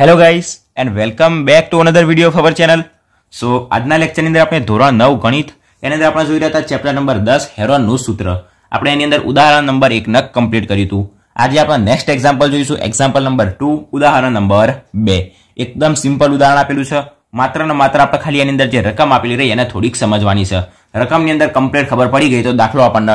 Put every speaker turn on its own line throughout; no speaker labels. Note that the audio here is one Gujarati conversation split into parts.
Hello guys and welcome back to another video of our channel so આજના લેક્ચરની અંદર આપણે ધોરણ નવ ગણિત, એની અંદર આપણે જોઈ રહ્યા હતા ચેપ્ટર નંબર દસ હેરોનનું સૂત્ર. આપણે એની અંદર ઉદાહરણ નંબર એક નક કમ્પ્લીટ કર્યું હતું. આજે આપણે નેક્સ્ટ એક્ઝામ્પલ જોઈશું. એક્ઝામ્પલ નંબર ટુ ઉદાહરણ નંબર બે. એકદમ સિમ્પલ ઉદાહરણ આપેલું છે. માત્ર ને માત્ર આપણે ખાલી એની અંદર જે રકમ આપેલી રહી, એને થોડીક સમજવાની છે. રકમની અંદર કમ્પ્લીટ ખબર પડી ગઈ તો દાખલો આપણને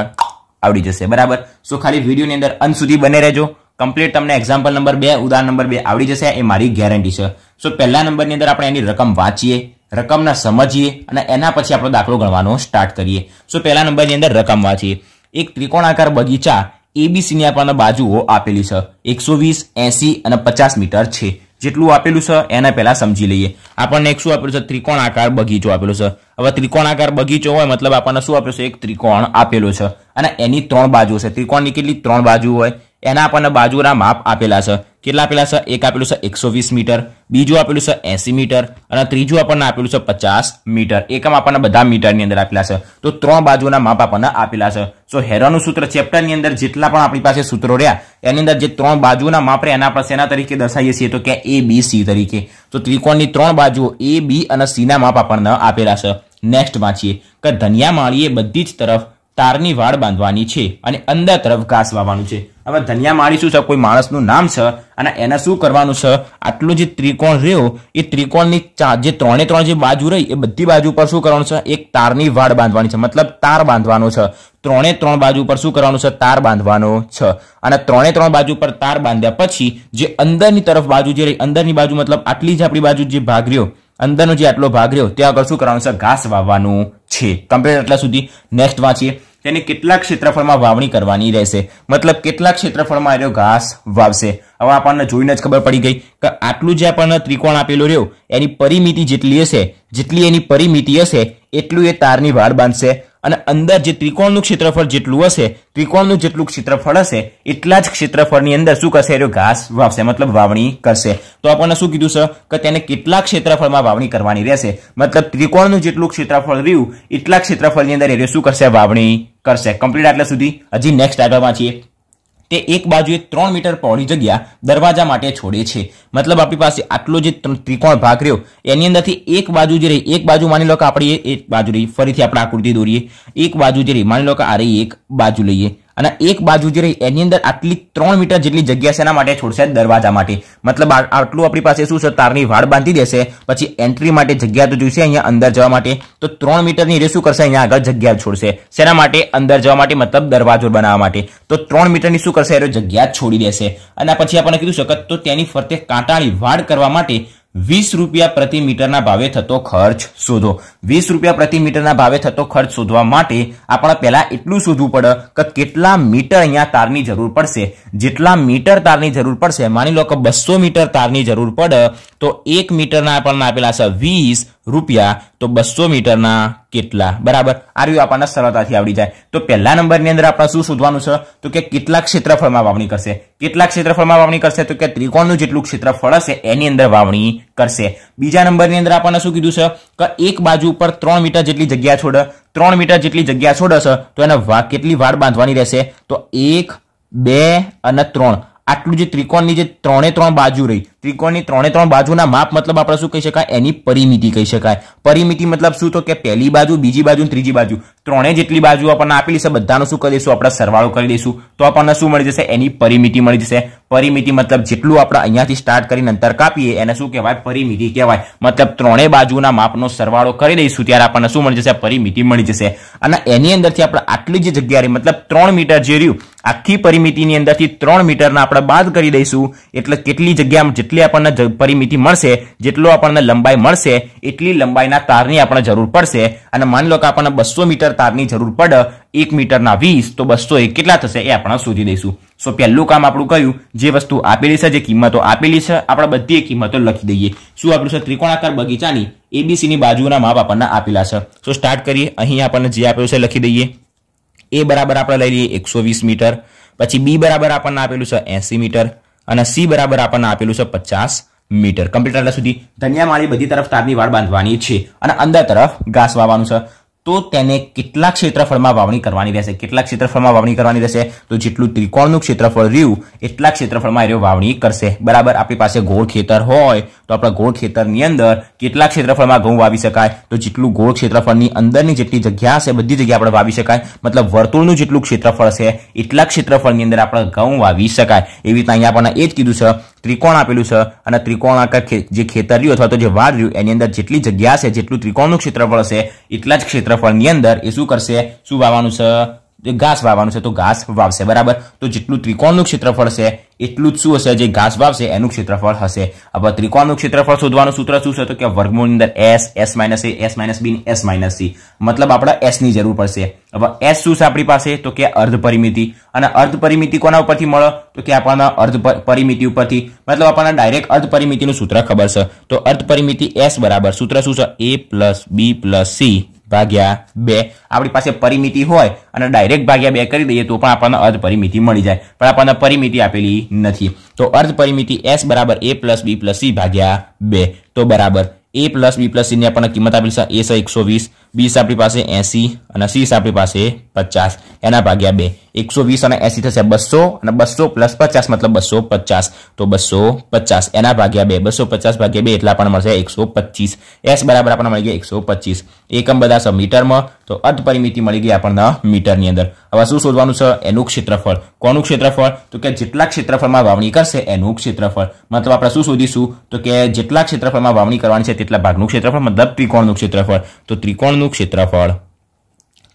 આવડી જશે. બરાબર? સો ખાલી વિડીયોની અંદર અંત સુધી બને રહેજો. કમ્પ્લીટ તમને એક્ઝામ્પલ નંબર બે, ઉદાહરણ નંબર બે આવડી જશે, એ મારી ગેરંટી છે. સો પહેલા નંબરની અંદર આપણે એની રકમ વાંચીએ, રકમના સમજીએ અને એના પછી આપણો દાખલો ગણવાનો સ્ટાર્ટ કરીએ. સો પહેલા નંબરની અંદર રકમ વાંચીએ. એક ત્રિકોણાકાર બગીચા એબીસીની આપણને બાજુઓ આપેલી છે. એકસો વીસ, એસી અને પચાસ મીટર છે. જેટલું આપેલું છે, એના પહેલા સમજી લઈએ. આપણને એક શું આપેલું છે? ત્રિકોણાકાર બગીચો આપેલો છે. હવે ત્રિકોણાકાર બગીચો હોય, મતલબ આપણને શું આપેલું છે? એક ત્રિકોણ આપેલો છે. અને એની ત્રણ બાજુ છે. ત્રિકોણની કેટલી? ત્રણ બાજુ હોય. એના આપણને બાજુના માપ આપેલા છે. કેટલા આપેલા છે? એક આપેલું છે એકસો વીસ મીટર, બીજું આપેલું છે એસી મીટર અને ત્રીજું આપણને આપેલું છે પચાસ મીટર. એકમ આપણને બધા મીટરની અંદર આપેલા છે. તો ત્રણ બાજુના માપ આપણને આપેલા છે. સો હેરોનું સૂત્ર ચેપ્ટરની અંદર જેટલા પણ આપણી પાસે સૂત્રો રહ્યા, એની અંદર જે ત્રણ બાજુના માપ રહ્યા, એના આપણે શેના તરીકે દર્શાવીએ છીએ? તો કે એ, બી, સી તરીકે. તો ત્રિકોણની ત્રણ બાજુઓ એ, બી અને સીના માપ આપણને આપેલા છે. નેક્સ્ટ વાંચીએ. કે ધનિયા માળીએ બધી જ તરફ તારની વાડ બાંધવાની છે અને અંદર તરફ ઘાસ વાવવાનું છે. હવે ધનિયા માળી શું છે? કોઈ માણસનું નામ છે? અને એને શું કરવાનું છે? આટલું જે ત્રિકોણ રહ્યો, એ ત્રિકોણની જે ત્રણે ત્રણ જે બાજુ રહી, એ બધી બાજુ પર શું કરવાનું છે? એક તારની વાડ બાંધવાની છે. મતલબ તાર બાંધવાનો છે. ત્રણે ત્રણ બાજુ પર શું કરવાનું છે? તાર બાંધવાનો છે. અને ત્રણે ત્રણ બાજુ પર તાર બાંધ્યા પછી, જે અંદરની તરફ બાજુ જે રહી, અંદરની બાજુ મતલબ આટલી જ આપણી બાજુ જે ભાગ રહ્યો, અંદરનો જે આટલો ભાગ રહ્યો, ત્યાં આગળ શું કરવાનું છે? ઘાસ વાવવાનું છે. કમ્પ્લીટ એટલા સુધી નેક્સ્ટ વાંચીએ. તેની કેટલા ક્ષેત્રફળમાં વાવણી કરવાની રહેશે. મતલબ કેટલા ક્ષેત્રફળમાં એનો ઘાસ વાવશે. હવે આપણને જોઈને જ ખબર પડી ગઈ કે આટલું જે આપણને ત્રિકોણ આપેલો રહ્યો, એની પરિમિતિ જેટલી હશે, જેટલી એની પરિમિતિ હશે, એટલું એ તારની વાડ બાંધશે. અને અંદર જે ત્રિકોણનું ક્ષેત્રફળ જેટલું હશે, ત્રિકોણનું જેટલું ક્ષેત્રફળ હશે, એટલા જ ક્ષેત્રફળની અંદર શું કરશે? એ ઘાસ વાવશે, મતલબ વાવણી કરશે. તો આપણને શું કીધું છે? કે તેને કેટલા ક્ષેત્રફળમાં વાવણી કરવાની રહેશે? મતલબ ત્રિકોણનું જેટલું ક્ષેત્રફળ રહ્યું, એટલા ક્ષેત્રફળની અંદર એ શું કરશે? વાવણી કરશે. કમ્પ્લીટ આટલા સુધી. હજી નેક્સ્ટ આગળ વાંચીએ તે એક બાજુએ ત્રણ મીટર પહોળી જગ્યા દરવાજા માટે છોડે છે. મતલબ આપણી પાસે આટલો જે ત્રિકોણ ભાગ રહ્યો, એની અંદરથી એક બાજુ જે રહી, એક બાજુ માની લો કે આપણે એક બાજુ રહી, ફરીથી આપણે આકૃતિ દોરીએ. એક બાજુ જે રહી, માની લો કે આ રહી, એક બાજુ લઈએ. અને એક બાજુ જે રહી, એની અંદર આટલી ત્રણ મીટર જેટલી જગ્યા શેના માટે છોડશે દરવાજા માટે. મતલબ આટલું આપણી પાસે શું છે? તારની વાડ બાંધી દેશે, પછી એન્ટ્રી માટે જગ્યા તો જોઈશે અહીંયા અંદર જવા માટે. તો ત્રણ મીટરની રે શું કરશે? અહીંયા આગળ જગ્યા છોડશે. શેના માટે? અંદર જવા માટે, મતલબ દરવાજો બનાવવા માટે. તો ત્રણ મીટરની શું કરશે? એ જગ્યા છોડી દેશે. અને પછી આપણને કીધું શકત તો તેની ફરતે કાંટાળી વાડ કરવા માટે વીસ રૂપિયા પ્રતિ મીટરના ભાવે થતો ખર્ચ શોધો. વીસ રૂપિયા પ્રતિ મીટરના ભાવે થતો ખર્ચ શોધવા માટે આપણે પહેલા એટલું શોધવું પડે કે કેટલા મીટર અહીંયા તારની જરૂર પડશે. જેટલા મીટર તારની જરૂર પડશે, માની લો કે બસો મીટર તારની જરૂર પડે, તો એક મીટરના આપણને આપેલા છે વીસ રૂપિયા, તો બસો મીટરના કેટલા? બરાબર? આ રહ્યું આપણને સરળતાથી આવડી જાય. તો પહેલા નંબરની અંદર આપણે શું શોધવાનું છે? તો કે કેટલા ક્ષેત્રફળમાં વાવણી કરશે? કેટલા ક્ષેત્રફળમાં વાવણી કરશે? તો કે ત્રિકોણનું જેટલું ક્ષેત્રફળ હશે, એની અંદર વાવણી કરશે. બીજા નંબરની અંદર આપણને શું કીધું છે? કે એક બાજુ ઉપર ત્રણ મીટર જેટલી જગ્યા છોડે, ત્રણ મીટર જેટલી જગ્યા છોડશે તો એને કેટલી વાડ બાંધવાની રહેશે? તો એક, બે અને ત્રણ. આટલું જે ત્રિકોણની જે ત્રણે ત્રણ બાજુ રહી ત્રિકોણની ત્રણે ત્રણ બાજુના માપ મતલબ આપણે શું કહી શકાય? એની પરિમિતિ કહી શકાય. પરિમિતિ મતલબ શું? તો કે પહેલી બાજુ, બીજી બાજુ ત્રીજી બાજુ. ત્રણે જેટલી બાજુ આપણને આપેલી છે બધાનો શું કરી દઈશું આપણે સરવાળો કરી દઈશું તો આપણને શું મળી જશે? એની પરિમિતિ મળી જશે. પરિમિતિ મતલબ જેટલું આપણે અહીંયાથી સ્ટાર્ટ કરીને અંતર કાપીએ, એને શું કહેવાય? પરિમિતિ કહેવાય. મતલબ ત્રણે બાજુના માપનો સરવાળો કરી દઈશું, ત્યારે આપણને શું મળી જશે? પરિમિતિ મળી જશે. અને એની અંદરથી આપણે આટલી જે જગ્યા રહી મતલબ ત્રણ મીટર જે રહ્યું, આખી પરિમિતિની અંદરથી ત્રણ મીટરના આપણે બાદ કરી દઈશું. એટલે કેટલી જગ્યા જેટલી આપણને પરિમિતિ મળશે, જેટલો આપણને લંબાઈ મળશે, એટલી લંબાઈના તારની આપણને જરૂર પડશે. અને માની લો કે આપણને બસો મીટર તારની જરૂર પડે, એક મીટરના વીસ, તો બસો એક કેટલા થશે એ આપણે શોધી દઈશું સો પહેલું કામ આપણું કયું? જે વસ્તુ આપેલી છે, જે કિંમતો આપેલી છે, આપણે બધી કિંમતો લખી દઈએ. શું આપણું છે? ત્રિકોણાકાર બગીચાની એબીસીની બાજુના માપ આપણને આપેલા છે. સો સ્ટાર્ટ કરીએ. અહીં આપણને જે આપેલું છે લખી દઈએ. એ બરાબર આપણે લઈ લઈએ એકસો વીસ મીટર. પછી બી બરાબર આપણને આપેલું છે એસી મીટર. અને સી બરાબર આપણને આપેલું છે પચાસ મીટર. કમ્પ્લીટ એટલે સુધી ધનિયા માળી બધી તરફ તારની વાળ બાંધવાની છે. અને અંદર તરફ ઘાસ વાવવાનું છે. તો તેને કેટલા ક્ષેત્રફળમાં વાવણી કરવાની રહેશે. કેટલા ક્ષેત્રફળમાં વાવણી કરવાની રહેશે? તો જેટલું ત્રિકોણનું ક્ષેત્રફળ રહ્યું એટલા ક્ષેત્રફળમાં એ વાવણી કરશે. બરાબર? આપણી પાસે ગોળ ખેતર હોય, તો આપણા ગોળ ખેતરની અંદર કેટલા ક્ષેત્રફળમાં ઘઉં વાવી શકાય. તો જેટલું ગોળ ક્ષેત્રફળની અંદરની જેટલી જગ્યા હશે, બધી જગ્યા આપણે વાવી શકાય. મતલબ વર્તુળનું જેટલું ક્ષેત્રફળ છે એટલા ક્ષેત્રફળની અંદર આપણે ઘઉં વાવી શકાય. એવી રીતના અહીંયા આપણને એ જ કીધું છે, ત્રિકોણ આપેલું છે, અને ત્રિકોણાકાર જે ખેતર રહ્યું અથવા તો જે વાડ રહ્યું, એની અંદર જેટલી જગ્યા છે જેટલું ત્રિકોણનું ક્ષેત્રફળ હશે, એટલા જ ક્ષેત્રફળની અંદર એ શું કરશે? શું વાવવાનું છે? ઘાસ વાવવાનું છે, તો ઘાસ વાવશે, બરાબર? તો જેટલું ત્રિકોણનું ક્ષેત્રફળ છે, એટલું જ શું હશે? જે ઘાસ વાવશે, એનું ક્ષેત્રફળ હશે. હવે ત્રિકોણનું ક્ષેત્રફળ શોધવાનું સૂત્ર શું છે? તો કે વર્ગમૂળની અંદર S S minus A S minus B S minus C મતલબ આપણે એસની જરૂર પડશે. હવે એસ શું છે આપણી પાસે? તો કે અર્ધ પરિમિતિ. અને અર્ધ પરિમિતિ કોના ઉપરથી મળે? તો કે આપણને અર્ધ પરિમિતિ ઉપરથી. મતલબ આપણને ડાયરેક્ટ અર્ધ પરિમિતિનું સૂત્ર ખબર છે. તો અર્ધ પરિમિતિ એસ બરાબર. સૂત્ર શું છે? A plus B plus C ભાગ્યા બે. આપણી પાસે પરિમિતિ હોય અને ડાયરેક્ટ ભાગ્યા બે કરી દઈએ તો પણ આપણને અર્ધ પરિમિતિ મળી જાય. પણ આપણને પરિમિતિ આપેલી નથી. તો અર્ધ પરિમિતિ એસ બરાબર A plus B plus C ભાગ્યા બે. તો બરાબર એ પ્લસ બી પ્લસ સીની આપણને કિંમત આપેલી છે એ છે એકસો વીસ. બીસ આપણી પાસે એસી અને સીસ આપણી પાસે પચાસ. એના ભાગ્યા બે. એકસો વીસ અને એસી થશે બસો અને બસો પ્લસ પચાસ મતલબ બસો પચાસ. તો બસો પચાસ. એના ભાગ્યા બે. બસો પચાસ ભાગ્યા બે એટલે આપણને મળશે એકસો પચીસ. એસ બરાબર આપણને મળી ગયા એકસો પચીસ. એકમ બધા છે મીટરમાં. તો અર્ધ પરિમિતિ મળી ગઈ આપણને મીટરની અંદર. હવે શું શોધવાનું છે? એનું ક્ષેત્રફળ. કોનું ક્ષેત્રફળ? તો કે જેટલા ક્ષેત્રફળમાં વાવણી કરશે એનું ક્ષેત્રફળ. મતલબ આપણે શું શોધીશું? તો કે જેટલા ક્ષેત્રફળમાં વાવણી કરવાની છે તેટલા ભાગનું ક્ષેત્રફળ, મતલબ ત્રિકોણનું ક્ષેત્રફળ. તો ત્રિકોણનું ક્ષેત્રફળ.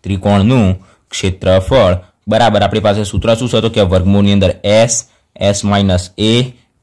ત્રિકોણનું ક્ષેત્રફળ બરાબર. આપણી પાસે સૂત્ર શું છે? તો કે વર્ગમૂળની અંદર S S minus A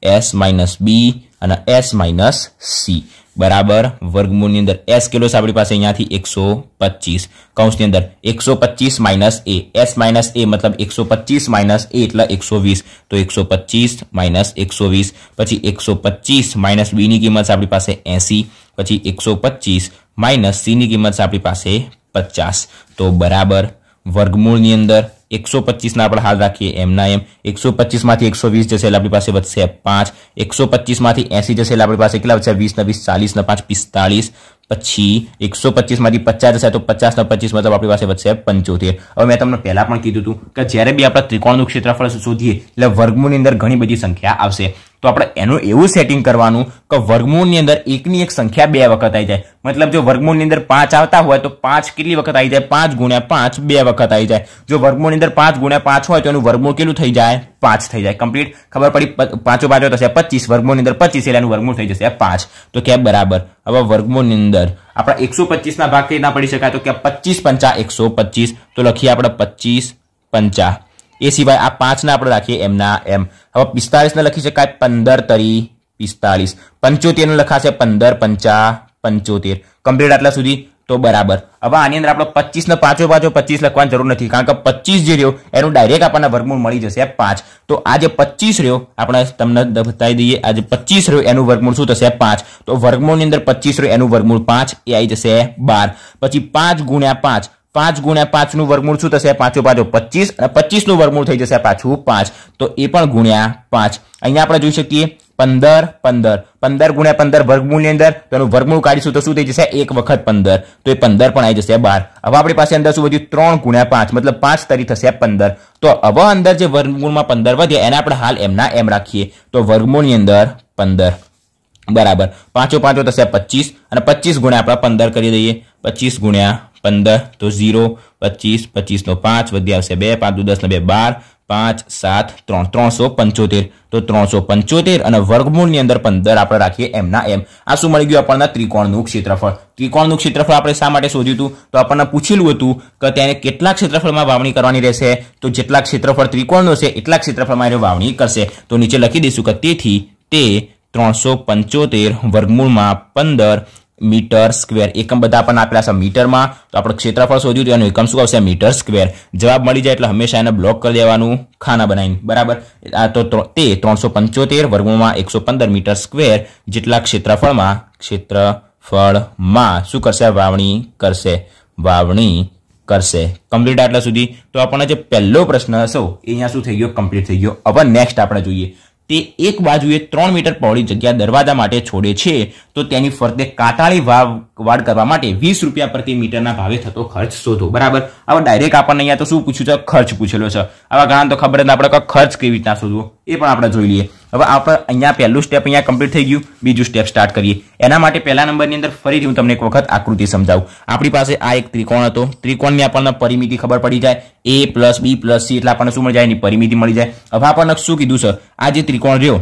S minus B અને એસ માઇનસ સી બરાબર? વર્ગમૂળની અંદર એસ કિલો છે? આપણી પાસે અહીંયાથી એકસો પચીસ. કૌંસની અંદર એકસો પચીસ minus A S minus A મતલબ એકસો પચીસ માઇનસ એ એટલે એકસો વીસ. તો એકસો પચીસ માઇનસ એકસો વીસ. પછી એકસો પચીસ માઇનસ બીની કિંમત છે આપણી પાસે એસી. પછી એકસો પચીસ માઇનસ સીની કિંમત છે આપણી પાસે પચાસ. તો બરાબર વર્ગમૂળની અંદર એકસો પચીસના આપણે હાલ રાખીએ એમના એમ. એકસો પચીસમાંથી એકસો વીસ જશે એટલે આપણી પાસે વધશે પાંચ. એકસો પચીસમાંથી એસી જશે એટલે આપણી પાસે કેટલા વધશે? વીસના વીસ, ચાલીસના પાંચ, પિસ્તાળીસ. પછી એકસો પચીસમાંથી પચાસ જશે તો પચાસ ને પચીસ મતલબ આપણી પાસે વધશે પંચોતેર. હવે મેં તમને પહેલાં પણ કીધું હતું કે જ્યારે બી આપણે ત્રિકોણનું ક્ષેત્રફળ શોધીએ, એટલે વર્ગમૂળની અંદર ઘણી બધી સંખ્યા આવશે. તો આપણે એનું એવું સેટિંગ કરવાનું કે વર્ગમૂળની અંદર એકની એક સંખ્યા બે વખત આવી જાય. મતલબ જો વર્ગમૂળની અંદર પાંચ આવતા હોય તો પાંચ કેટલી વખત આવી જાય? પાંચ ગુણ્યા પાંચ બે વખત આવી જાય. જો વર્ગમૂળની અંદર પાંચ ગુણ્યા પાંચ હોય તો એનું વર્ગમૂળ કેટલું થઈ જાય? પાંચ થઈ જાય. કમ્પ્લીટ? ખબર પડી? પાંચો પાંચો થશે પચીસ. વર્ગમૂળની અંદર પચીસ એટલે એનું વર્ગમૂળ થઈ જશે પાંચ. તો કે બરાબર. હવે વર્ગમૂળની અંદર આપણા એકસો પચીસના ભાગ કઈ ના પડી શકાય? તો કે પચીસ પંચા એકસો પચીસ. તો લખીએ આપણે પચીસ પંચા. એ સિવાય આ પાંચને આપણે રાખીએ એમના એમ. હવે પિસ્તાળીસને લખી શકાય પંદર તરી પિસ્તાળીસ. પંચોતેરનું લખાશે પંદર પંચા પંચોતેર. કમ્પ્લીટ આટલા સુધી. તો બરાબર. હવે આની અંદર આપણે પચીસ ને પાંચો પાછો પચીસ લખવાની જરૂર નથી, કારણ કે પચીસ જે રહ્યો, એનું ડાયરેક્ટ આપણને વર્ગમૂળ મળી જશે પાંચ. તો આ જે પચીસ રહ્યો, આપણે તમને બતાવી દઈએ, આ જે પચીસ રહ્યો, એનું વર્ગમૂળ શું થશે? પાંચ. તો વર્ગમૂળની અંદર પચીસ રહ્યો, એનું વર્ગમૂળ પાંચ, એ આવી જશે બાર. પછી પાંચ ગુણ્યા પાંચ પાંચ ગુણ્યા પાંચનું વર્ગમૂળ શું થશે? પાંચો પાંચો પચીસ, અને પચીસનું વર્ગમૂળ થઈ જશે પાછું પાંચ. તો એ પણ ગુણ્યા પાંચ. અહીંયા આપણે જોઈ શકીએ પંદર પંદર. પંદર ગુણ્યા પંદર વર્ગમૂળની અંદર તો એનું વર્ગમૂળ કાઢીશું તો શું થઈ જશે? એક વખત પંદર. તો એ પંદર પણ આવી જશે બાર. હવે આપણી પાસે અંદર શું વધ્યું? ત્રણ ગુણ્યા પાંચ. મતલબ પાંચ તરી થશે પંદર. તો હવે અંદર જે વર્ગમૂળમાં પંદર વધ્યા એને આપણે હાલ એમના એમ રાખીએ. તો વર્ગમૂળની અંદર પંદર. બરાબર. પાંચો પાંચો થશે પચીસ. અને પચીસ ગુણ્યા આપણે પંદર કરી દઈએ. પચીસ ગુણ્યા પંદર તો ઝીરો. પચીસ, પચીસનો પાંચ વધી આવશે બે. પાંચ દસ ને બે, બાર. પાંચ, સાત, ત્રણ, ત્રણસો પંચોતેર. તો ત્રણસો પંચોતેર અને વર્ગમૂળની અંદર પંદર આપણે રાખીએ એમના એમ. આ શું મળી ગયું આપણને? ત્રિકોણનું ક્ષેત્રફળ. ત્રિકોણનું ક્ષેત્રફળ આપણે શા માટે શોધ્યું હતું? તો આપણને પૂછેલું હતું કે તેને કેટલા ક્ષેત્રફળમાં વાવણી કરવાની રહેશે? તો જેટલા ક્ષેત્રફળ ત્રિકોણનું છે, એટલા ક્ષેત્રફળમાં એને વાવણી કરશે. તો નીચે લખી દઈશું કે તેથી તે ત્રણસો પંચોતેર વર્ગમૂળમાં પંદર મીટર સ્ક્વેર. એકમ બધા આપણને આપેલા છે મીટરમાં. તો આપણે ક્ષેત્રફળ શોધ્યું હતું એનું એકમ શું આવશે? Metre square. જવાબ મળી જાય એટલે હંમેશા એને બ્લોક કરી દેવાનું, ખાના બનાવીને. બરાબર? આ તો તે ત્રણસો પંચોતેર વર્ગોમાં એકસો પંદર મીટર સ્ક્વેર જેટલા ક્ષેત્રફળમાં ક્ષેત્રફળમાં શું કરશે? વાવણી કરશે. વાવણી કરશે. કમ્પ્લીટ આટલા સુધી. તો આપણને જે પહેલો પ્રશ્ન હશો, એ અહીંયા શું થઈ ગયો? કમ્પ્લીટ થઈ ગયો. હવે નેક્સ્ટ આપણે જોઈએ. તે એક બાજુએ ત્રણ મીટર પહોળી જગ્યા દરવાજા માટે છોડે છે, તો તેની ફરતે કાટાળી વાડ કરવા માટે વીસ રૂપિયા પ્રતિ મીટરના ભાવે થતો ખર્ચ શોધો. બરાબર? હવે ડાયરેક્ટ આપણને અહીંયા તો શું પૂછ્યું છે? ખર્ચ પૂછેલો છે. આવા ઘણા તો ખબર આપણે ખર્ચ કેવી રીતના શોધવો? એ પણ આપણે જોઈ લઈએ. હવે આપણે અહીંયા પહેલું સ્ટેપ અહીંયા કમ્પ્લીટ થઈ ગયું. બીજું સ્ટેપ સ્ટાર્ટ કરીએ. એના માટે પહેલા નંબરની અંદર ફરીથી હું તમને એક વખત આકૃતિ સમજાવું. આપણી પાસે આ એક ત્રિકોણ હતો. ત્રિકોણની આપણને પરિમિતિ ખબર પડી જાય. A plus B plus C એટલે આપણને શું મળી જાય? એની પરિમિતિ મળી જાય. હવે આપણને શું કીધું છે આ જે ત્રિકોણ રહ્યો,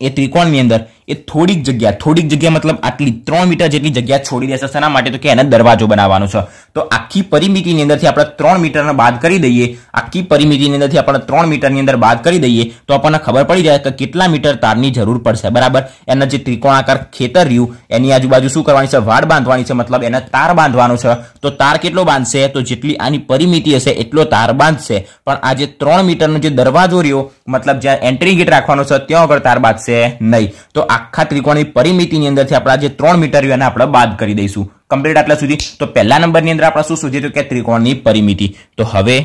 એ ત્રિકોણની અંદર એ થોડીક જગ્યા થોડીક જગ્યા મતલબ આટલી ત્રણ મીટર જેટલી જગ્યા છોડી દેશે શેના માટે તો કે એને દરવાજો બનાવવાનો છે. તો આખી પરિમિતિની અંદરથી આપણે ત્રણ મીટરને બાદ કરી દઈએ, આખી પરિમિતિની અંદરથી આપણે ત્રણ મીટરની અંદર બાદ કરી દઈએ, તો આપણને ખબર પડી જાય કે કેટલા મીટર તારની જરૂર પડશે, બરાબર? એના જે ત્રિકોણાકાર ખેતર રહ્યું, એની આજુબાજુ શું કરવાની છે? વાડ બાંધવાની છે, મતલબ એને તાર બાંધવાનો છે. તો તાર કેટલો બાંધશે? તો જેટલી આની પરિમિતિ હશે, એટલો તાર બાંધશે. પણ આ જે ત્રણ મીટરનો જે દરવાજો રહ્યો, મતલબ જ્યાં એન્ટ્રી ગેટ રાખવાનો છે, ત્યાં આગળ તાર બાંધશે નહીં. તો આખા ત્રિકોણની પરિમિતિની અંદરથી આપણા જે ત્રણ મીટર એને આપણે બાદ કરી દઈશું. કમ્પ્લીટ આટલા સુધી. તો પહેલા નંબરની અંદર આપણે શું શોધીએ કે ત્રિકોણની પરિમિતિ. તો હવે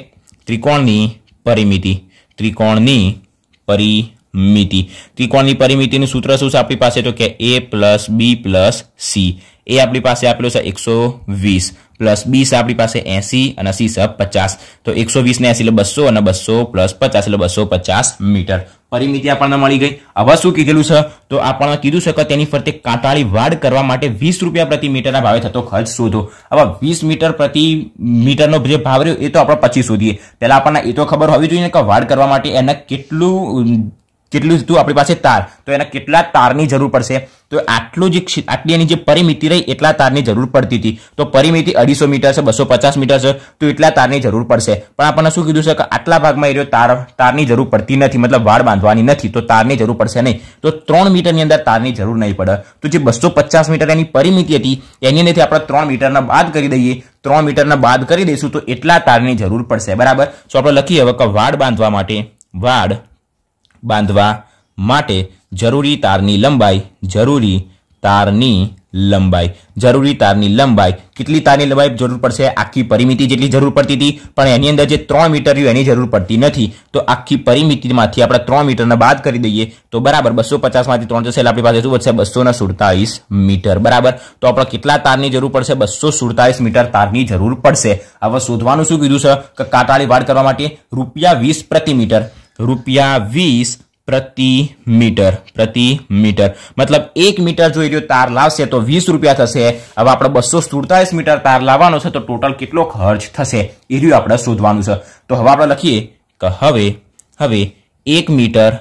ત્રિકોણની પરિમિતિ. ત્રિકોણની પરિમિતિ. ત્રિકોણની પરિમિતિનું સૂત્ર શું છે આપણી પાસે? તો કે A plus B plus C એ આપણી પાસે આપેલું છે એકસો વીસ. પ્લસ બી છે આપણી પાસે એસી અને સી છે પચાસ. તો એકસો વીસ ને એસી એટલે બસો અને બસો પ્લસ પચાસ એટલે બસો પચાસ મીટર. પરિમિતિ આપણને મળી ગઈ. હવે શું કીધેલું છે? તો આપણને કીધું છે કે તેની ફરતે કાંટાળી વાડ કરવા માટે વીસ રૂપિયા પ્રતિ મીટરના ભાવે થતો ખર્ચ શોધો. હવે વીસ મીટર પ્રતિ મીટરનો જે ભાવ રહ્યો એ તો આપણે પછી શોધીએ. પહેલા આપણને એ તો ખબર હોવી જોઈએ કે વાડ કરવા માટે એને કેટલું કેટલું હતું આપણી પાસે તાર. તો એના કેટલા તારની જરૂર પડશે? તો આટલું જે આટલી એની જે પરિમિતિ રહી, એટલા તારની જરૂર પડતી હતી. તો પરિમિતિ અઢીસો મીટર છે, બસો પચાસ મીટર છે, તો એટલા તારની જરૂર પડશે. પણ આપણને શું કીધું છે કે આટલા ભાગમાં એ તાર તારની જરૂર પડતી નથી. મતલબ વાળ બાંધવાની નથી. તો તારની જરૂર પડશે નહીં. તો ત્રણ મીટરની અંદર તારની જરૂર નહીં પડે. તો જે બસો પચાસ મીટર એની પરિમિતિ હતી, એની અંદરથી આપણે ત્રણ મીટરના બાદ કરી દઈએ. ત્રણ મીટરના બાદ કરી દઈશું તો એટલા તારની જરૂર પડશે. બરાબર? તો આપણે લખીએ હવે કે વાડ બાંધવા માટે વાડ બાંધવા માટે જરૂરી તારની લંબાઈ, જરૂરી તારની લંબાઈ, જરૂરી તારની લંબાઈ. કેટલી તારની લંબાઈ જરૂર પડશે? આખી પરિમિતિ જેટલી જરૂર પડતી હતી, પણ એની અંદર જે ત્રણ મીટર રહ્યું એની જરૂર પડતી નથી. તો આખી પરિમિતિમાંથી આપણે ત્રણ મીટરને બાદ કરી દઈએ, તો બરાબર બસો પચાસમાંથી ત્રણ જશે આપણી પાસે શું વધશે? બસો સુડતાલીસ મીટર. બરાબર? તો આપણે કેટલા તારની જરૂર પડશે? બસો સુડતાલીસ મીટર તારની જરૂર પડશે. હવે શોધવાનું શું કીધું છે? કે કાંટાળી વાડ કરવા માટે રૂપિયા વીસ પ્રતિ મીટર. રૂપિયા વીસ પ્રતિ મીટર પ્રતિ મીટર. મતલબ એક મીટર જો એ તાર લાવશે તો વીસ રૂપિયા થશે. હવે આપણે બસો સુડતાલીસ મીટર તાર લાવવાનો છે તો ટોટલ કેટલો ખર્ચ થશે? એ રહ્યું આપણે શોધવાનું છે. તો હવે આપણે લખીએ કે હવે હવે એક મીટર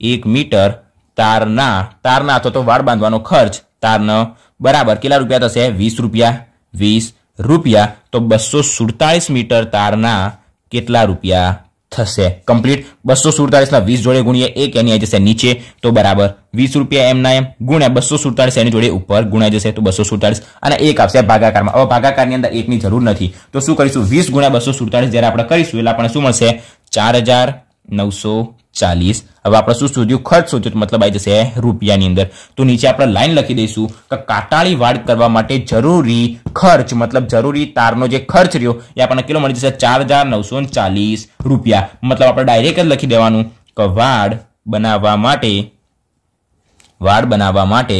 એક મીટર તારના તારના અથવા તો વાળ બાંધવાનો ખર્ચ તારનો બરાબર કેટલા રૂપિયા થશે? વીસ રૂપિયા વીસ રૂપિયા. તો બસો સુડતાલીસ મીટર તારના કેટલા રૂપિયા થશે. કમ્પ્લીટ બસો સુડતાલીસના વીસ જોડે ગુણીએ એક, એની આવી જશે નીચે. તો બરાબર, વીસ રૂપિયા એમના એમ ગુણ્યા બસો સુડતાલીસ એની જોડે ઉપર ગુણાઈ જશે તો બસો સુડતાલીસ અને એક આવશે ભાગાકારમાં. હવે ભાગાકારની અંદર એકની જરૂર નથી. તો શું કરીશું? વીસ ગુણ્યા બસો સુડતાલીસ જ્યારે આપણે કરીશું, એટલે આપણને શું મળશે? ચાર હજાર નવસો ચાલીસ. હવે આપણે શું શોધ્યું? ખર્ચ શોધ્યું મતલબ આવી જશે રૂપિયાની અંદર. તો નીચે આપણે લાઈન લખી દઈશું કે કાટાળી વાડ કરવા માટે જરૂરી ખર્ચ, મતલબ જરૂરી તારનો જે ખર્ચ રહ્યો, એ આપણને કેટલો મળી જશે? ચાર હજાર નવસો ચાલીસ રૂપિયા. મતલબ આપણે ડાયરેક્ટ જ લખી દેવાનું કે વાડ બનાવવા માટે, વાડ બનાવવા માટે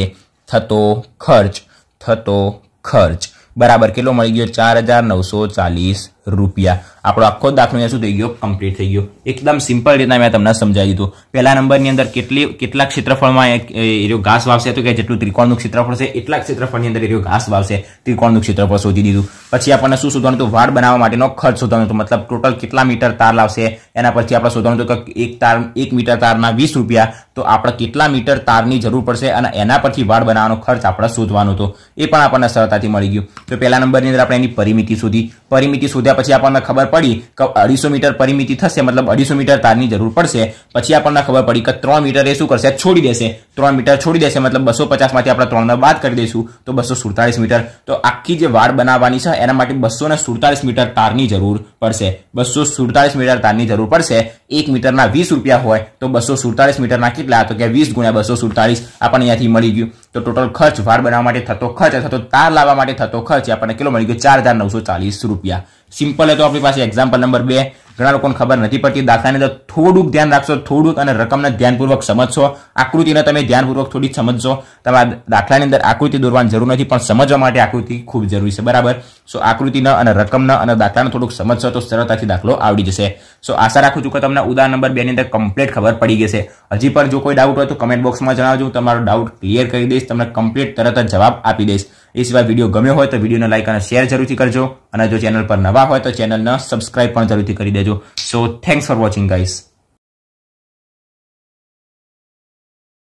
થતો ખર્ચ થતો ખર્ચ. બરાબર, કેટલો મળી ગયો? ચાર હજાર નવસો ચાલીસ રૂપિયા. આપણો આખો દાખલો શું થઈ ગયો? કમ્પ્લીટ થઈ ગયો. એકદમ સિમ્પલ રીતના મેં તમને સમજાવી દીધું પહેલા નંબરની અંદર કેટલી કેટલા ક્ષેત્રફળમાં એરિયો ઘાસ વાવશે તો કે જેટલું ત્રિકોણનું ક્ષેત્રફળ છે, એટલા ક્ષેત્રફળની અંદર એરિયો ઘાસ વાવશે. ત્રિકોણનું ક્ષેત્રફળ શોધી દીધું. પછી આપણને શું શોધવાનું હતું? વાડ બનાવવા માટેનો ખર્ચ શોધવાનો હતો. મતલબ ટોટલ કેટલા મીટર તાર લાવશે? એના પછી આપણે શોધવાનું હતું કે એક તાર, એક મીટર તારના વીસ રૂપિયા. તો આપણે કેટલા મીટર તારની જરૂર પડશે અને એના પરથી વાડ બનાવવાનો ખર્ચ આપણે શોધવાનો હતો. એ પણ આપણને સરળતાથી મળી ગયું. તો પહેલા નંબરની અંદર આપણે એની પરિમિતિ શોધી. પરિમિતિ શોધ્યા શોધ્યા પછી આપણને ખબર પડી કે અઢીસો મીટર પરિમિતિ થશે, મતલબ અઢીસો મીટર તારની જરૂર પડશે. પછી આપણને ખબર પડી કે ત્રણ મીટર એ શું કરશે? છોડી દેશે. ત્રણ મીટર છોડી દેશે, મતલબ બસો પચાસમાંથી આપણે ત્રણને બાદ કરી દઈશું. તો બસો સુડતાલીસ મીટર. તો આખી જે વાડ બનાવવાની છે, એના માટે બસો ને સુડતાલીસ મીટર તારની જરૂર પડશે. બસો સુડતાલીસ મીટર તારની જરૂર પડશે. એક મીટરના વીસ રૂપિયા હોય તો બસો સુડતાલીસ મીટરના કેટલા? તો કે વીસ ગુણ્યા બસો સુડતાલીસ આપણને અહીંયાથી મળી ગયું. તો ટોટલ ખર્ચ વાળ બનાવવા માટે થતો ખર્ચ અથવા તો તાર લાવવા માટે થતો ખર્ચ આપણને કેટલો મળી ગયો? ચાર હજાર નવસો ચાલીસ રૂપિયા. સિમ્પલ હતો આપણી પાસે એક્ઝામ્પલ નંબર બે. ઘણા લોકોને ખબર નથી પડતી. દાખલાની અંદર થોડુંક ધ્યાન રાખશો, થોડુંક અને રકમને ધ્યાનપૂર્વક સમજશો. આકૃતિને તમે ધ્યાનપૂર્વક થોડી સમજશો. તમારા દાખલાની અંદર આકૃતિ દોરવાની જરૂર નથી, પણ સમજવા માટે આકૃતિ ખૂબ જરૂરી છે. બરાબર? સો આકૃતિના અને રકમના અને દાખલાને થોડુંક સમજશો તો સરળતાથી દાખલો આવડી જશે. સો આશા રાખું છું કે તમને ઉદાહરણ નંબર બેની અંદર કમ્પ્લીટ ખબર પડી ગઈ છે હજી પણ જો કોઈ ડાઉટ હોય તો કમેન્ટ બોક્સમાં જણાવજો. તમારો ડાઉટ ક્લિયર કરી દઈશ. તમને કમ્પ્લીટ તરત જ જવાબ આપી દઈશ. એ સિવાય વીડિયો ગમ્યો હોય તો વિડીયોને લાઇક અને શેર જરૂરથી કરજો. અને જો ચેનલ પર નવા હોય તો ચેનલને સબસ્ક્રાઇબ પણ જરૂરથી કરી દેજો. So thanks for watching guys